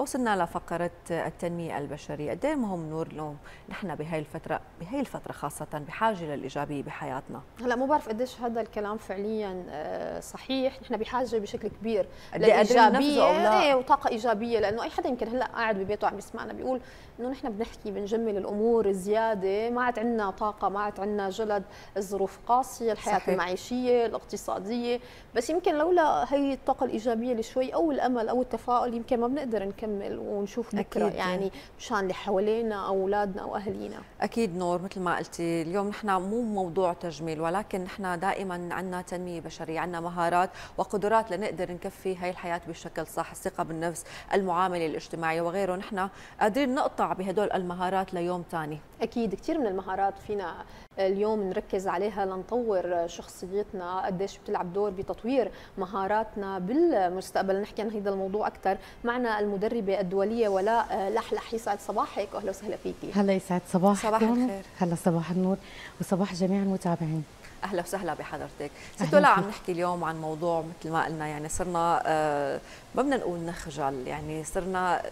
وصلنا لفقرة التنمية البشرية. قد مهم نور اليوم نحن بهاي الفترة بهاي الفترة خاصة بحاجة للإيجابية بحياتنا. هلا مو بعرف قديش هذا الكلام فعليا آه، صحيح. نحن بحاجة بشكل كبير للإيجابية. إيه وطاقة إيجابية لأنه أي حدا يمكن هلأ قاعد ببيته عم يسمعنا بيقول إنه نحن بنحكي بنجمل الأمور زيادة ما عاد عندنا طاقة ما عاد عندنا جلد. الظروف قاسية الحياة صحيح. المعيشية الاقتصادية. بس يمكن لولا هي الطاقة الإيجابية اللي شوي أو الأمل أو التفاؤل يمكن ما بنقدر نكمل ونشوف بكرة. أكيد. يعني. مشان اللي حوالينا أو أولادنا أو اهالينا أكيد نور مثل ما قلتي اليوم نحن مو موضوع تجميل ولكن نحن دائما عندنا تنمية بشرية عندنا مهارات وقدرات لنقدر نكفي هاي الحياة بشكل صح الثقة بالنفس المعاملة الاجتماعية وغيره. نحن قادرين نقطع بهدول المهارات ليوم ثاني أكيد كثير من المهارات فينا اليوم نركز عليها لنطور شخصيتنا قديش بتلعب دور بتطوير مهاراتنا بالمستقبل. نحكي عن هذا الموضوع أكثر معنا المدربة الدولية ولاء لحلح. يسعد صباحك واهلا وسهلا فيكي هلا يسعد صباح صباح الخير. هلا صباح النور وصباح جميع المتابعين. أهلا وسهلا بحضرتك. ست ولاء عم نحكي اليوم عن موضوع مثل ما قلنا يعني صرنا آه ما بدنا نقول نخجل يعني صرنا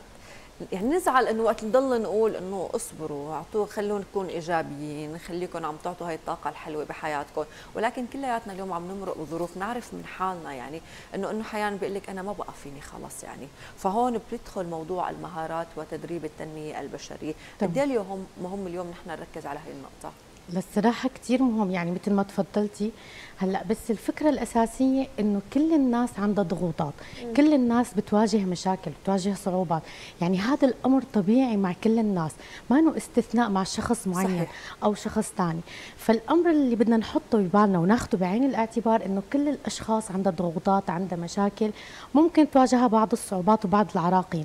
يعني نزعل إنه وقت نضل نقول إنه اصبروا اعطوا خلونا نكون إيجابيين خليكم عم تعطوا هاي الطاقة الحلوة بحياتكم. ولكن كلياتنا اليوم عم نمرق بظروف نعرف من حالنا يعني إنه إنه أحيانا بيقول لك أنا ما بقى فيني خلص يعني. فهون بيدخل موضوع المهارات وتدريب التنمية البشرية. قد اليوم مهم اليوم نحن نركز على هاي النقطة؟ للصراحة كثير مهم. يعني مثل ما تفضلتي هلأ بس الفكرة الأساسية إنه كل الناس عندها ضغوطات، م. كل الناس بتواجه مشاكل، بتواجه صعوبات، يعني هذا الأمر طبيعي مع كل الناس، ما إنه استثناء مع شخص معين صحيح. أو شخص ثاني، فالأمر اللي بدنا نحطه ببالنا وناخذه بعين الاعتبار إنه كل الأشخاص عندها ضغوطات، عندها مشاكل، ممكن تواجهها بعض الصعوبات وبعض العراقيل،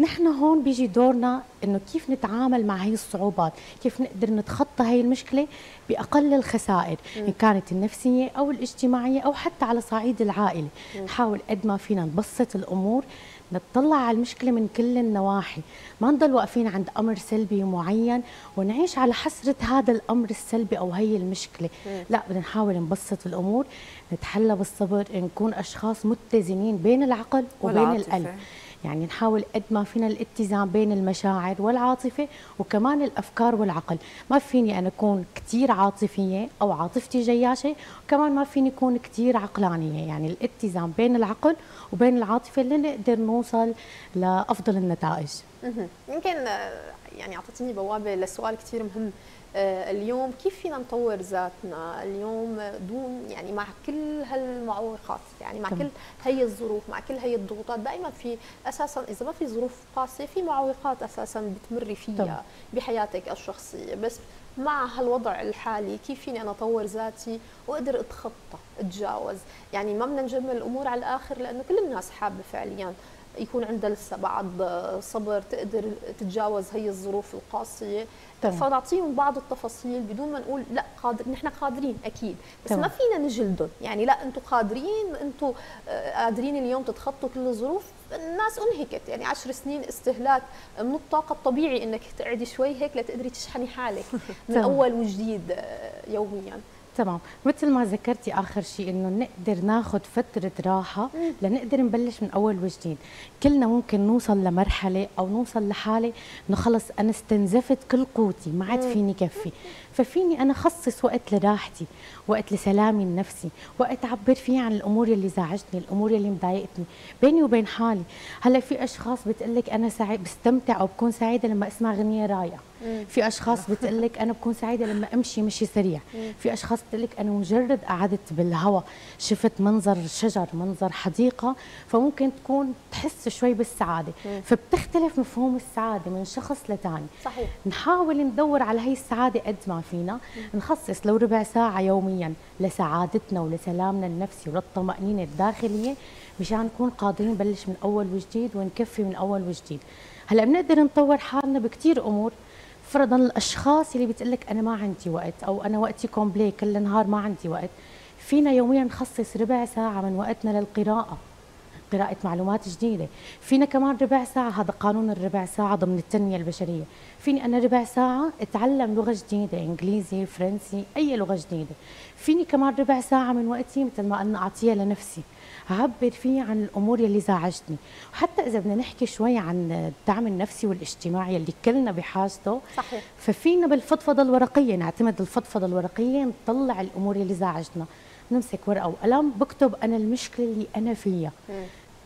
نحن هون بيجي دورنا إنه كيف نتعامل مع هي الصعوبات كيف نقدر نتخطى هي المشكلة بأقل الخسائر م. إن كانت النفسية أو الاجتماعية أو حتى على صعيد العائلة. نحاول قد ما فينا نبسط الأمور نطلع على المشكلة من كل النواحي. ما نضل واقفين عند أمر سلبي معين ونعيش على حسرة هذا الأمر السلبي أو هي المشكلة. م. لا بدنا نحاول نبسط الأمور نتحلى بالصبر نكون أشخاص متزنين بين العقل وبين القلب. يعني نحاول قد ما فينا الاتزان بين المشاعر والعاطفة وكمان الأفكار والعقل. ما فيني أنا أكون كثير عاطفية أو عاطفتي جياشة وكمان ما فيني أكون كثير عقلانية. يعني الاتزان بين العقل وبين العاطفة اللي نقدر نوصل لأفضل النتائج. يمكن يعني أعطتني بوابة لسؤال كثير مهم. آه، اليوم كيف فينا نطور ذاتنا؟ اليوم دون يعني مع كل هالمعوقات يعني مع كل هي الظروف مع كل هي الضغوطات دائما في أساسا إذا ما في ظروف قاسية في معوقات أساسا بتمري فيها بحياتك الشخصية. بس مع هالوضع الحالي كيف فيني أنا أطور ذاتي وأقدر أتخطى أتجاوز؟ يعني ما بدنا نجمل الأمور على الآخر لأنه كل الناس حابة فعليا يكون عندها لسه بعض صبر تقدر تتجاوز هي الظروف القاسية. فنعطيهم بعض التفاصيل بدون ما نقول لا قادر نحن قادرين أكيد بس طبعا. ما فينا نجلدهم. يعني لا أنتم قادرين أنتم آه، قادرين اليوم تتخطوا كل الظروف. الناس انهكت. يعني عشر سنين استهلاك من الطاقة الطبيعي إنك تقعدي شوي هيك لتقدري تشحني حالك. من أول وجديد آه، يوميا. تمام. مثل ما ذكرتي آخر شيء إنه نقدر ناخذ فترة راحة لنقدر نبلش من أول وجديد. كلنا ممكن نوصل لمرحلة أو نوصل لحالة إنه خلص أنا استنزفت كل قوتي ما عاد فيني كفي. ففيني أنا خصص وقت لراحتي وقت لسلامي النفسي وقت أعبر فيه عن الأمور اللي زعجتني الأمور اللي مضايقتني. بيني وبين حالي هلأ في أشخاص بتقلك أنا سعيد بستمتع أو بكون سعيدة لما أسمع أغنية رايقة. في أشخاص بتقلك أنا بكون سعيدة لما أمشي مشي سريع. في أشخاص بتقلك أنا مجرد قعدت بالهواء شفت منظر شجر منظر حديقة فممكن تكون تحس شوي بالسعادة. فبتختلف مفهوم السعادة من شخص لثاني صحيح. نحاول ندور على هي السعادة قد ما فينا. نخصص لو ربع ساعة يوميا لسعادتنا ولسلامنا النفسي وللطمأنينة الداخلية مشان نكون قادرين نبلش من أول وجديد ونكفي من أول وجديد. هلأ بنقدر نطور حالنا بكثير أمور. فرضا الأشخاص اللي بتقول لك أنا ما عندي وقت أو أنا وقتي كومبلي كل النهار ما عندي وقت. فينا يوميا نخصص ربع ساعة من وقتنا للقراءة. قراءة معلومات جديدة. فينا كمان ربع ساعة هذا قانون الربع ساعة ضمن التنمية البشرية. فيني أنا ربع ساعة أتعلم لغة جديدة إنجليزي فرنسي أي لغة جديدة. فيني كمان ربع ساعة من وقتي مثل ما أنا أعطيها لنفسي. أعبر فيه عن الأمور يلي زعجتني. وحتى إذا بدنا نحكي شوي عن الدعم النفسي والاجتماعي اللي كلنا بحاجته صحيح. ففينا بالفضفضة الورقية نعتمد الفضفضة الورقية نطلع الأمور اللي زعجتنا. نمسك ورقة وقلم. بكتب أنا المشكلة اللي أنا فيها.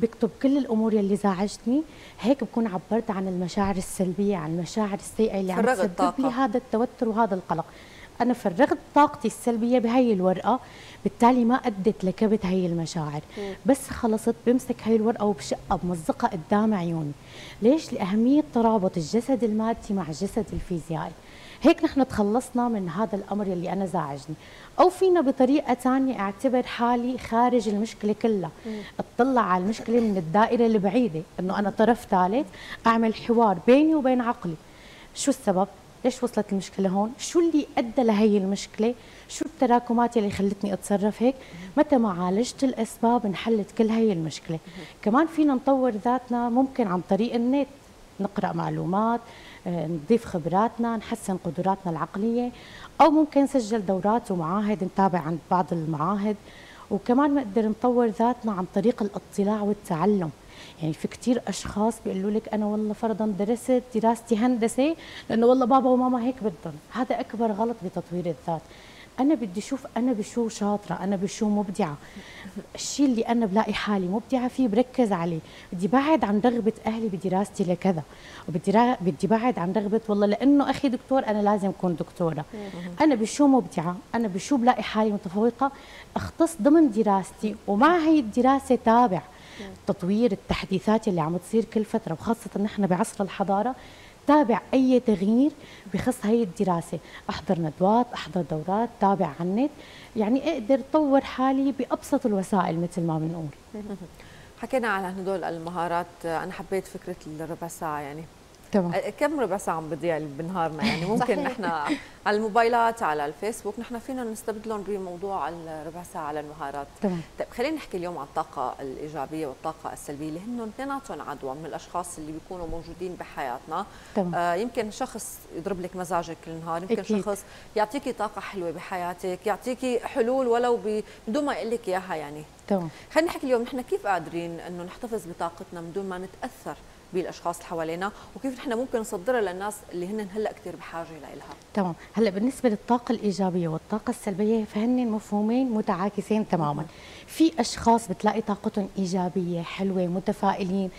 بكتب كل الأمور اللي زعجتني. هيك بكون عبرت عن المشاعر السلبية عن المشاعر السيئة اللي عم تسبب لي هذا التوتر وهذا القلق. أنا فرغت طاقتي السلبية بهي الورقة. بالتالي ما ادت لكبت هي المشاعر. بس خلصت بمسك هي الورقة وبشقها بمزقها قدام عيوني. ليش؟ لأهمية ترابط الجسد المادي مع الجسد الفيزيائي. هيك نحن تخلصنا من هذا الأمر اللي أنا زعجني. أو فينا بطريقة ثانية أعتبر حالي خارج المشكلة كلها. أطلع على المشكلة من الدائرة البعيدة إنه أنا طرف ثالث أعمل حوار بيني وبين عقلي. شو السبب؟ ليش وصلت المشكلة هون؟ شو اللي أدى لهي المشكلة؟ شو التراكمات اللي خلتني أتصرف هيك؟ متى ما عالجت الأسباب انحلت كل هي المشكلة. كمان فينا نطور ذاتنا ممكن عن طريق النت. نقرأ معلومات نضيف خبراتنا نحسن قدراتنا العقلية أو ممكن نسجل دورات ومعاهد نتابع عند بعض المعاهد. وكمان نقدر نطور ذاتنا عن طريق الاطلاع والتعلم. يعني في كثير أشخاص بيقولوا لك أنا والله فرضا درست دراستي هندسة لأنه والله بابا وماما هيك بدهم هذا أكبر غلط بتطوير الذات. أنا بدي أشوف أنا بشو شاطرة أنا بشو مبدعة. الشيء اللي أنا بلاقي حالي مبدعة فيه بركز عليه. بدي بعد عن رغبة أهلي بدراستي لكذا. وبدي را... بدي بعد عن رغبة والله لأنه أخي دكتور أنا لازم أكون دكتورة. أنا بشو مبدعة؟ أنا بشو بلاقي حالي متفوقة؟ أختص ضمن دراستي ومع هي الدراسة تابع. التطوير التحديثات اللي عم تصير كل فترة وخاصة نحن بعصر الحضارة. تابع أي تغيير بخص هي الدراسة. أحضر ندوات أحضر دورات تابع النت. يعني أقدر طور حالي بأبسط الوسائل مثل ما بنقول. حكينا على هدول المهارات. أنا حبيت فكرة الربع ساعة يعني. تمام. كم ربع ساعة عم بضيع بنهارنا؟ يعني ممكن نحن على الموبايلات على الفيسبوك نحن فينا نستبدلهم بموضوع الربع ساعة على المهارات تمام. طيب خلينا نحكي اليوم عن الطاقة الإيجابية والطاقة السلبية اللي هن اثنيناتهم عدوى من الأشخاص اللي بيكونوا موجودين بحياتنا. تمام. آه يمكن شخص يضرب لك مزاجك كل النهار يمكن أكيد. شخص يعطيكي طاقة حلوة بحياتك يعطيكي حلول ولو بدون ما يقول لك إياها يعني. تمام. خلينا نحكي اليوم نحن كيف قادرين إنه نحتفظ بطاقتنا من دون ما نتأثر؟ بالأشخاص اللي حوالينا وكيف نحن ممكن نصدرها للناس اللي هن هلأ كثير بحاجة لها تمام. هلأ بالنسبة للطاقة الإيجابية والطاقة السلبية فهن مفهومين متعاكسين تماما. في أشخاص بتلاقي طاقتهم إيجابية حلوة متفائلين.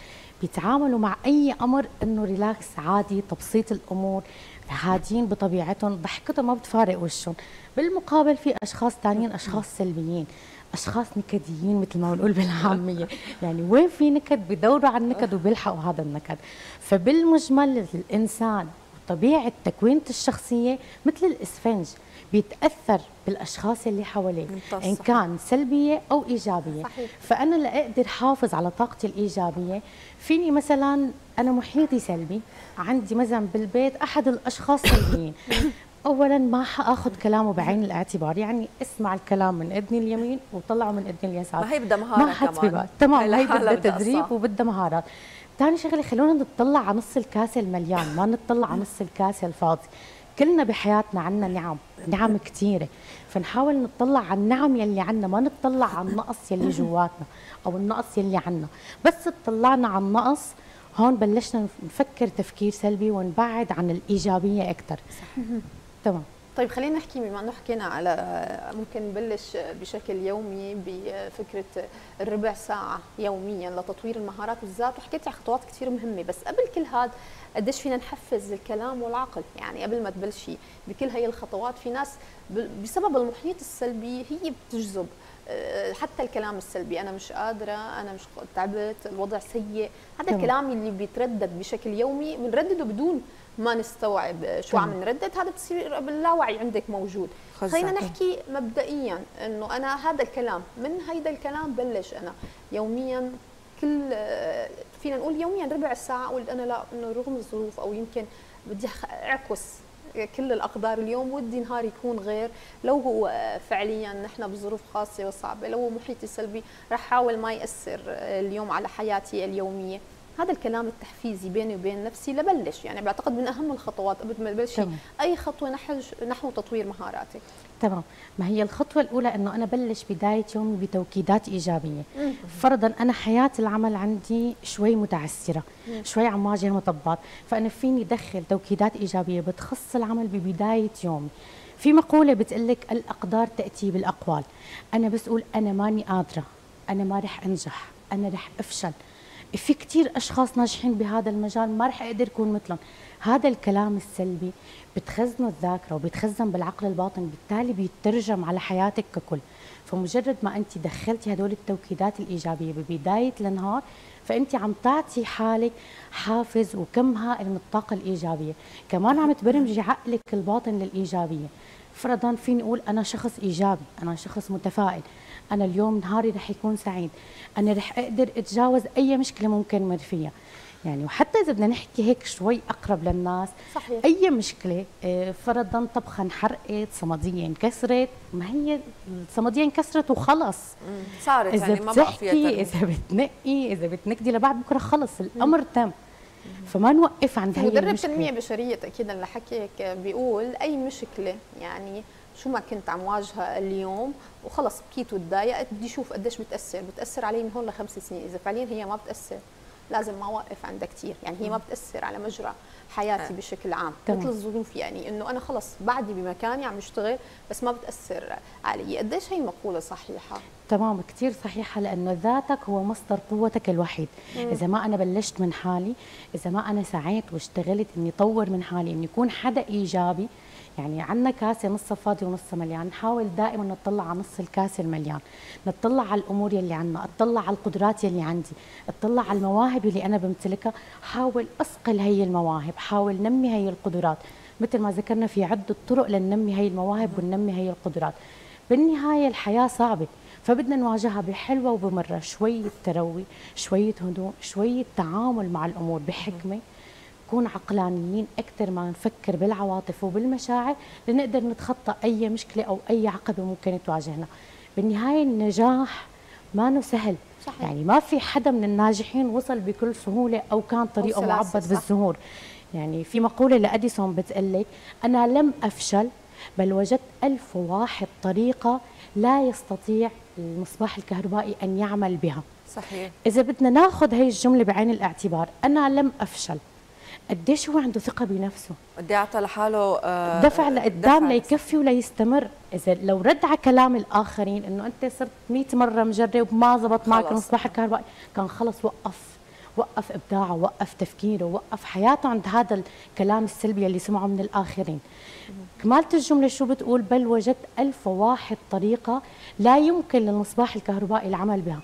بيتعاملوا مع أي أمر إنه ريلاكس عادي تبسيط الأمور هادين بطبيعتهم ضحكتهم ما بتفارق وشهم. بالمقابل في أشخاص ثانيين أشخاص سلبيين أشخاص نكديين مثل ما بنقول بالعامية. يعني وين في نكد؟ بدوروا على النكد وبيلحقوا هذا النكد. فبالمجمل الإنسان طبيعة تكوينة الشخصية مثل الإسفنج بيتأثر بالأشخاص اللي حواليه إن كان سلبية أو إيجابية. صحيح. فأنا لاقدر حافظ على طاقتي الإيجابية. فيني مثلا أنا محيطي سلبي عندي مثلا بالبيت أحد الأشخاص سلبيين. اولا ما حأخذ كلامه بعين الاعتبار يعني اسمع الكلام من اذني اليمين وطلعه من اذني اليسار. ما هي بدها مهاره ما كمان. تمام هي بدها تدريب وبدها مهارات ثاني شغلة خلونا نطلع على نص الكاس المليان ما نطلع على نص الكاس الفاضي. كلنا بحياتنا عنا نعم نعم كثيره فنحاول نطلع على النعم يلي عنا ما نطلع على النقص يلي جواتنا أو النقص يلي عنا. بس اطلعنا على النقص هون بلشنا نفكر تفكير سلبي ونبعد عن الإيجابية أكثر تمام. طيب خلينا نحكي بما إنه حكينا على ممكن نبلش بشكل يومي بفكرة الربع ساعة يوميا لتطوير المهارات والذات وحكيت على خطوات كثير مهمة. بس قبل كل هذا قديش فينا نحفز الكلام والعقل؟ يعني قبل ما تبلشي بكل هي الخطوات في ناس بسبب المحيط السلبي هي بتجذب. آه، حتى الكلام السلبي أنا مش قادرة أنا مش تعبت الوضع سيء. هذا الكلام اللي بيتردد بشكل يومي بنردده بدون ما نستوعب شو عم نردد هذا بتصير باللاوعي عندك موجود. خلينا نحكي مبدئيا إنه أنا هذا الكلام من هيدا الكلام بلش أنا. يوميا كل فينا نقول يوميا ربع ساعة أقول أنا لا إنه رغم الظروف أو يمكن بدي أعكس كل الأقدار اليوم ودي نهار يكون غير. لو هو فعليا نحن بظروف قاسيه وصعبة لو هو محيطي سلبي رح أحاول ما يأثر اليوم على حياتي اليومية. هذا الكلام التحفيزي بيني وبين نفسي لبلش يعني بعتقد من أهم الخطوات قبل ما تبلشي أي خطوة نحو نحو تطوير مهاراتك تمام. ما هي الخطوة الأولى إنه أنا بلش بداية يومي بتوكيدات إيجابية. فرضا أنا حياة العمل عندي شوي متعسرة شوي عم واجه مطبات. فأنا فيني دخل توكيدات إيجابية بتخص العمل ببداية يومي. في مقولة بتقلك الأقدار تأتي بالأقوال. أنا بس أقول أنا ماني قادرة أنا ما رح أنجح أنا رح أفشل. في كثير أشخاص ناجحين بهذا المجال ما رح أقدر أكون مثلهم. هذا الكلام السلبي بتخزنه الذاكرة وبيتخزن بالعقل الباطن بالتالي بيترجم على حياتك ككل. فمجرد ما أنت دخلتي هدول التوكيدات الإيجابية ببداية النهار فأنت عم تعطي حالك حافز وكم هائل من الطاقة الإيجابية. كمان عم تبرمجي عقلك الباطن للإيجابية. فرضا فيني أقول أنا شخص إيجابي أنا شخص متفائل. أنا اليوم نهاري رح يكون سعيد. أنا رح أقدر أتجاوز أي مشكلة ممكن مر فيها. يعني وحتى إذا بدنا نحكي هيك شوي أقرب للناس صحيح. أي مشكلة آه، فرضا طبخه انحرقت صمدية انكسرت ما هي الصمديه انكسرت وخلص. صارت إذا يعني ما بقى فيها إذا بتنقي إذا بتنكدي لبعد بكرة خلص الأمر تم. فما نوقف عند هي مدرب تنمية بشرية تاكيدا لحكيك بيقول أي مشكلة يعني شو ما كنت عم واجهها اليوم وخلص بكيت وتضايقت بدي أشوف قديش بتاثر بتاثر علي من هون لخمس سنين. إذا فعليا هي ما بتأثر. لازم ما أوقف عندها كثير يعني هي ما بتأثر على مجرى حياتي بشكل عام. مثل الظروف يعني إنه أنا خلص بعدي بمكاني عم اشتغل بس ما بتأثر علي. قديش هي المقوله صحيحة؟ تمام. كثير صحيحة لأنه ذاتك هو مصدر قوتك الوحيد. مم. إذا ما أنا بلشت من حالي إذا ما أنا سعيت واشتغلت إني طور من حالي إني اكون حدا إيجابي يعني عندنا كاسة نصها فاضي ونصها مليان. نحاول دائما نطلع على نص الكاسة المليان. نطلع على الأمور يلي عندنا. اطلع على القدرات يلي عندي. اطلع على المواهب اللي أنا بمتلكها. حاول أصقل هي المواهب. حاول نمي هي القدرات. مثل ما ذكرنا في عدة طرق لننمي هي المواهب وننمي هي القدرات. بالنهاية الحياة صعبة فبدنا نواجهها بحلوة وبمرة. شوية تروي شوية هدوء شوية تعامل مع الأمور بحكمة. نكون عقلانيين أكثر ما نفكر بالعواطف وبالمشاعر لنقدر نتخطى أي مشكلة أو أي عقبة ممكن تواجهنا. بالنهاية النجاح ما سهل. صحيح. يعني ما في حدا من الناجحين وصل بكل سهولة أو كان طريقه معبد بالزهور. يعني في مقولة لأديسون بتقول لك أنا لم أفشل بل وجدت ألف وواحد طريقة لا يستطيع المصباح الكهربائي أن يعمل بها. صحيح. إذا بدنا ناخذ هي الجملة بعين الاعتبار أنا لم أفشل. قديش هو عنده ثقة بنفسه؟ قد أعطى لحاله آه دفع لقدام ليكفي وليستمر إذا لو رد على كلام الآخرين إنه أنت صرت 100 مرة مجرب وما زبط معك المصباح الكهربائي كان خلص وقف وقف إبداعه وقف تفكيره وقف حياته عند هذا الكلام السلبي اللي سمعه من الآخرين. كمالة الجملة شو بتقول؟ بل وجدت ألف وواحد طريقة لا يمكن للمصباح الكهربائي العمل بها.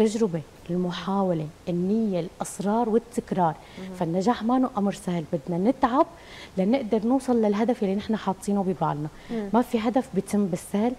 التجربة المحاولة النية الأصرار والتكرار مم. فالنجاح ما أمر سهل بدنا نتعب لنقدر نوصل للهدف اللي نحن حاطينه ببالنا مم. ما في هدف بيتم بالسهل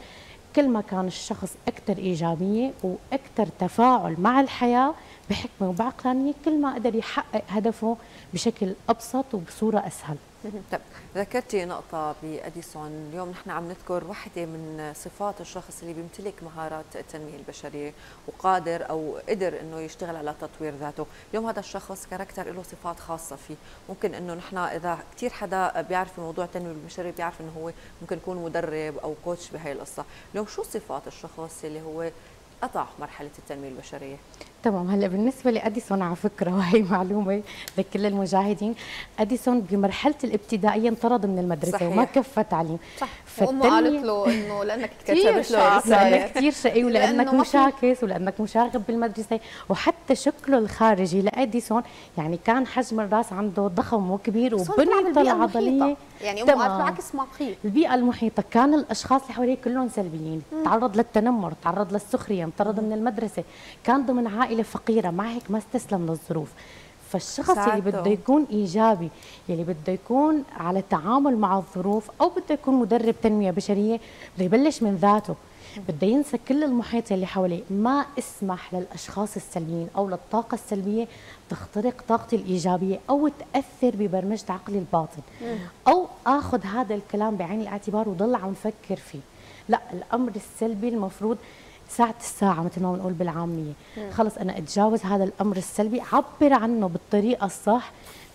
كل ما كان الشخص أكثر إيجابية وأكثر تفاعل مع الحياة بحكمة وبعقلانية كل ما قدر يحقق هدفه بشكل أبسط وبصورة أسهل طيب ذكرتي نقطة بأديسون. اليوم نحن عم نذكر واحدة من صفات الشخص اللي بيمتلك مهارات التنمية البشرية وقادر أو قدر إنه يشتغل على تطوير ذاته. اليوم هذا الشخص كاركتر له صفات خاصة فيه. ممكن إنه نحن إذا كثير حدا بيعرف موضوع التنمية البشرية بيعرف إنه هو ممكن يكون مدرب أو كوتش بهي القصة. اليوم شو صفات الشخص اللي هو قطع مرحلة التنمية البشرية. تمام. هلا بالنسبة لأديسون على فكرة وهي معلومة لكل المجاهدين أديسون بمرحلة الابتدائية انطرد من المدرسة صحيح. وما كفى تعليم. صح. وامه قالت له إنه لأنك كثير شاطر لأنك كثير شقي ولانك مشاكس ولأنك مشاغب بالمدرسة. وحتى شكله الخارجي لأديسون يعني كان حجم الرأس عنده ضخم وكبير وبنيته العضليه يعني أمه قالت بالعكس ما قيل البيئة المحيطة. كان الأشخاص اللي حواليه كلهم سلبيين. تعرض للتنمر تعرض للسخرية انطرد من المدرسة. كان ضمن عائلة فقيرة. ما هيك ما استسلم للظروف. فالشخص ساعته. اللي بده يكون إيجابي يلي بده يكون على تعامل مع الظروف أو بده يكون مدرب تنمية بشرية بده يبلش من ذاته. بده ينسى كل المحيط اللي حواليه. ما اسمح للأشخاص السلبيين أو للطاقة السلبية تخترق طاقتي الإيجابية أو تأثر ببرمجة عقلي الباطن. أو آخذ هذا الكلام بعين الاعتبار وضل عم فكر فيه. لا الأمر السلبي المفروض ساعة الساعة مثل ما بنقول بالعامية. خلص أنا أتجاوز هذا الأمر السلبي عبر عنه بالطريقة الصح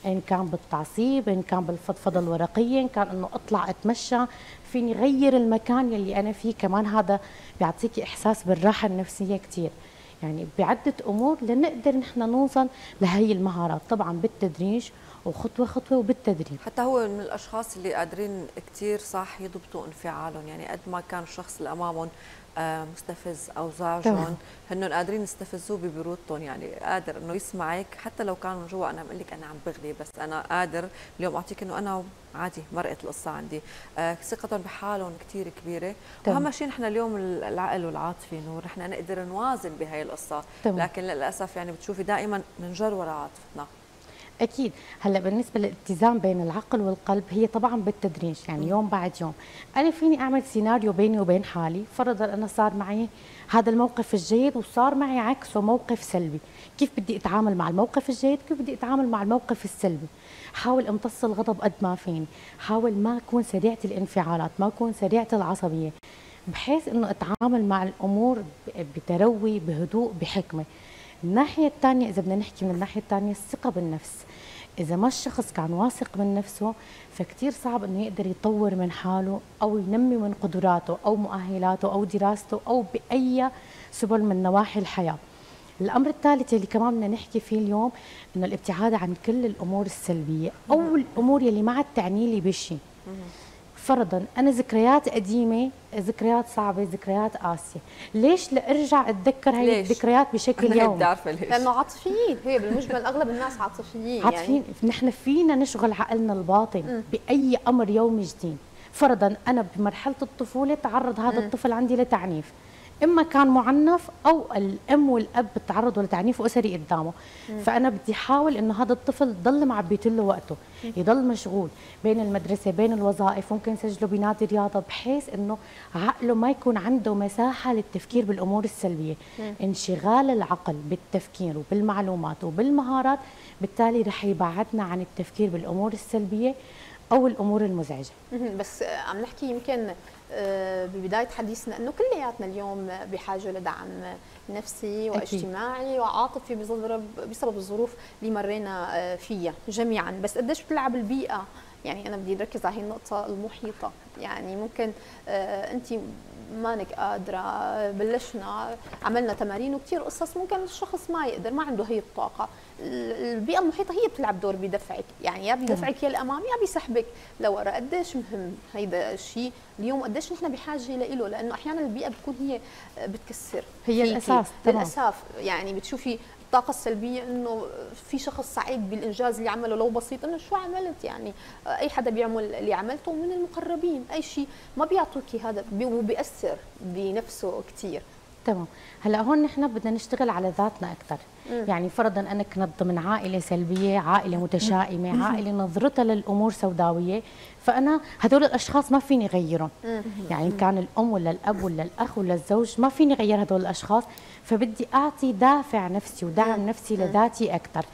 إن كان بالتعصيب إن كان بالفضفضة الورقية إن كان إنه أطلع أتمشى فيني غير المكان يلي أنا فيه كمان هذا بيعطيكي إحساس بالراحة النفسية كثير يعني بعدة أمور لنقدر نحن نوصل لهي المهارات. طبعا بالتدريج وخطوة خطوة وبالتدريب. حتى هو من الأشخاص اللي قادرين كثير صح يضبطوا انفعالهم. يعني قد ما كان الشخص اللي أمامهم آه، مستفز أو زعجهم هن قادرين يستفزوه ببرودتهم يعني قادر إنه يسمعك حتى لو كان من جوا أنا بقول لك أنا عم بغلي بس أنا قادر اليوم أعطيك إنه أنا عادي مرقت القصة عندي. آه ثقتهم بحالهم كثير كبيرة. وأهم شيء نحن اليوم العقل والعاطفة نور نحن نقدر نوازن بهي القصة. طبعا. لكن للأسف يعني بتشوفي دائما ننجر وراء عاطفتنا. أكيد. هلا بالنسبة للاتزان بين العقل والقلب هي طبعا بالتدريج يعني يوم بعد يوم. أنا فيني أعمل سيناريو بيني وبين حالي فرضا أنا صار معي هذا الموقف الجيد وصار معي عكسه موقف سلبي. كيف بدي أتعامل مع الموقف الجيد؟ كيف بدي أتعامل مع الموقف السلبي؟ حاول امتص الغضب قد ما فيني. حاول ما أكون سريعة الانفعالات ما أكون سريعة العصبية بحيث إنه أتعامل مع الأمور بتروي بهدوء بحكمة. الناحية الثانية إذا بدنا نحكي من الناحية الثانية الثقة بالنفس. إذا ما الشخص كان واثق من نفسه فكتير صعب إنه يقدر يطور من حاله أو ينمي من قدراته أو مؤهلاته أو دراسته أو بأي سبل من نواحي الحياة. الأمر الثالث اللي كمان بدنا نحكي فيه اليوم إنه الابتعاد عن كل الأمور السلبية أو الأمور اللي ما عاد تعني لي بشيء فرضا أنا ذكريات قديمة ذكريات صعبة ذكريات قاسية. ليش لأرجع أتذكر هاي الذكريات بشكل يومي؟ بتعرفي ليش. لأنه عاطفيين هي بالمجمل أغلب الناس عاطفيين عاطفيين. يعني. نحن فينا نشغل عقلنا الباطن م. بأي أمر يومي جديد. فرضا أنا بمرحلة الطفولة تعرض هذا م. الطفل عندي لتعنيف. إما كان معنف أو الأم والأب تعرضوا لتعنيف اسري قدامه مم. فأنا بدي أحاول إنه هذا الطفل ضل معبيت له وقته مم. يضل مشغول بين المدرسة بين الوظائف ممكن نسجله بنادي رياضة بحيث إنه عقله ما يكون عنده مساحة للتفكير بالأمور السلبية مم. انشغال العقل بالتفكير وبالمعلومات وبالمهارات بالتالي رح يبعدنا عن التفكير بالأمور السلبية أو الأمور المزعجة. بس عم نحكي يمكن آه، ببداية حديثنا إنه كلياتنا اليوم بحاجة لدعم نفسي واجتماعي وعاطفي بسبب بسبب الظروف اللي مرينا آه، فيها جميعا. بس قديش بتلعب البيئة؟ يعني أنا بدي أركز على هي النقطة المحيطة. يعني ممكن آه، انت مانك قادرة بلشنا عملنا تمارين وكثير قصص ممكن الشخص ما يقدر ما عنده هي الطاقة. البيئة المحيطة هي بتلعب دور بدفعك. يعني يا بدفعك يا الأمام يا بيسحبك لورا قديش مهم هيدا الشيء اليوم؟ قديش نحن بحاجة له لأنه أحيانا البيئة بتكون هي بتكسر. هي الأساس للاسف يعني بتشوفي الطاقة السلبية إنه في شخص سعيد بالإنجاز اللي عمله لو بسيط إنه شو عملت؟ يعني أي حدا بيعمل اللي عملته من المقربين. أي شيء ما بيعطوكي هذا وبيأثر بنفسه كثير تمام. هلا هون نحن بدنا نشتغل على ذاتنا أكثر. يعني فرضا أنا كنت ضمن عائلة سلبية عائلة متشائمة عائلة نظرتها للأمور سوداوية فأنا هدول الأشخاص ما فيني اغيرهم يعني إن كان الأم ولا الأب ولا الأخ ولا الزوج ما فيني اغير هدول الأشخاص فبدي أعطي دافع نفسي ودعم نفسي لذاتي أكثر.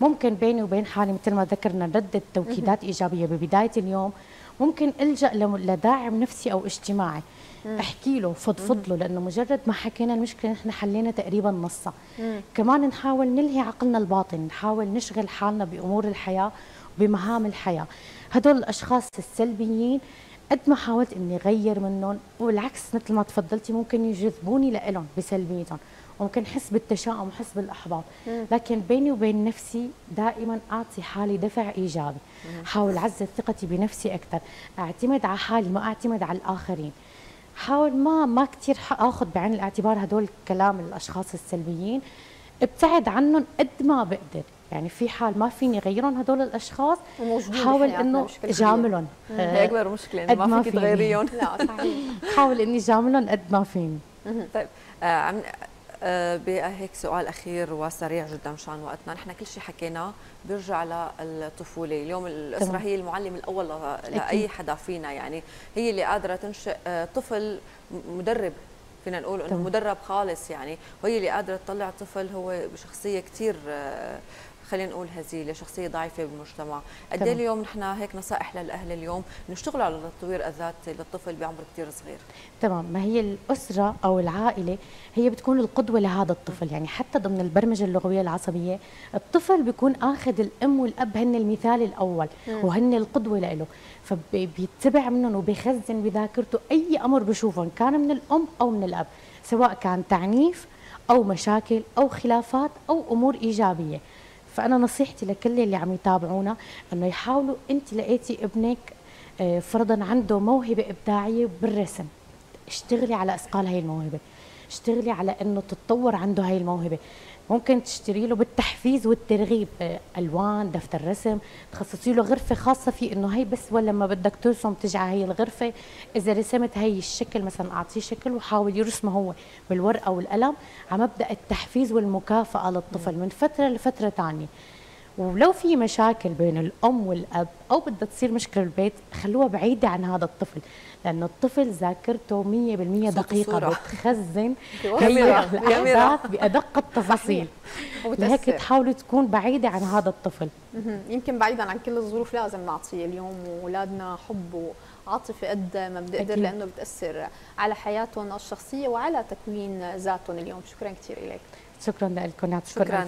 ممكن بيني وبين حالي مثل ما ذكرنا ردة توكيدات إيجابية ببداية اليوم. ممكن ألجأ لداعم نفسي أو اجتماعي. أحكي له فضفض له لأنه مجرد ما حكينا المشكلة نحن حلينا تقريبا نصها. كمان نحاول نلهي عقلنا الباطن نحاول نشغل حالنا بأمور الحياة وبمهام الحياة. هدول الأشخاص السلبيين قد ما حاولت إني اغير منهم والعكس مثل ما تفضلتي ممكن يجذبوني لهم بسلبيتهم. وممكن احس بالتشاؤم وحس بالأحباط. لكن بيني وبين نفسي دائما أعطي حالي دفع إيجابي. حاول أعزز ثقتي بنفسي أكثر. أعتمد على حالي ما أعتمد على الآخرين. حاول ما ما كثير آخذ بعين الاعتبار هدول كلام الأشخاص السلبيين. ابتعد عنهم قد ما بقدر. يعني في حال ما فيني أغيرهم هدول الأشخاص حاول إنه جاملهم. هي اكبر مشكلة إنه ما فيك تغيريهم. لا صحيح. حاول إني جاملهم قد ما فيني. طيب آه آه هيك سؤال أخير وسريع جدا مشان وقتنا. نحن كل شيء حكيناه بيرجع للطفولة. اليوم الاسره هي المعلم الأول لأي حدا فينا يعني هي اللي قادرة تنشئ آه، طفل مدرب فينا نقول إنه مدرب خالص يعني. وهي اللي قادرة تطلع طفل هو بشخصية كثير آه، خلينا نقول هزيلة شخصية ضعيفة بالمجتمع. قد إيه اليوم نحن هيك نصائح للأهل اليوم؟ نشتغل على تطوير الذات للطفل بعمر كثير صغير. تمام. ما هي الأسرة أو العائلة هي بتكون القدوة لهذا الطفل. يعني حتى ضمن البرمجة اللغوية العصبية الطفل بيكون آخذ الأم والأب هن المثال الأول وهن القدوة له. فبيتبع منهم وبيخزن بذاكرته أي أمر بشوفه ان كان من الأم أو من الأب سواء كان تعنيف أو مشاكل أو خلافات أو أمور إيجابية. فأنا نصيحتي لكل اللي عم يتابعونا إنه يحاولوا أنت لقيتي ابنك آه، فرضا عنده موهبة إبداعية بالرسم. اشتغلي على أثقال هاي الموهبة. اشتغلي على إنه تتطور عنده هاي الموهبة. ممكن تشتري له بالتحفيز والترغيب. ألوان دفتر رسم تخصصي له غرفة خاصة فيه إنه هي بس ولا بدك ترسم تجي هي الغرفة. إذا رسمت هي الشكل مثلا أعطيه شكل وحاول يرسمه هو بالورقة والقلم. على مبدأ التحفيز والمكافأة للطفل من فترة لفترة ثانية ولو في مشاكل بين الأم والأب أو بدها تصير مشكلة بالبيت خلوها بعيدة عن هذا الطفل لأنه الطفل ذاكرته 100% دقيقة بتخزن هي الأحداث بأدق التفاصيل. لهيك تحاولوا تكون بعيدة عن هذا الطفل. يمكن بعيدا عن كل الظروف لازم نعطي اليوم اولادنا حب وعاطفة قد ما بنقدر لأنه بتأثر على حياتهم الشخصية وعلى تكوين ذاتهم اليوم. شكرا كثير لك شكرا لكم. شكرا, شكرا